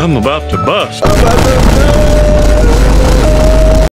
I'm about to bust.